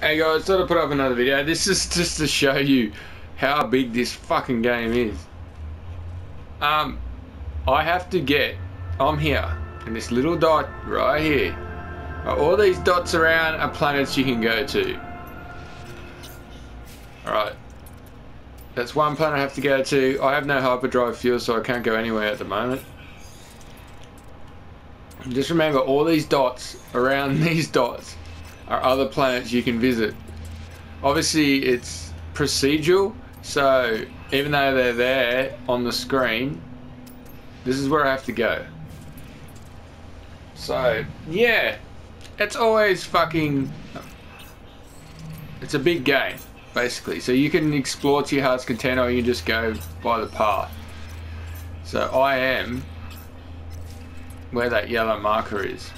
Hey guys, thought I'd put up another video. This is just to show you how big this fucking game is. Um, I have to get, I'm here, and this little dot right here. All these dots around are planets you can go to. Alright. That's one planet I have to go to. I have no hyperdrive fuel, so I can't go anywhere at the moment. Just remember, all these dots around these dots are other planets you can visit. Obviously, it's procedural, so even though they're there on the screen, this is where I have to go. So, yeah, it's always fucking. It's a big game, basically. So you can explore to your heart's content, or you can just go by the path. So I am where that yellow marker is.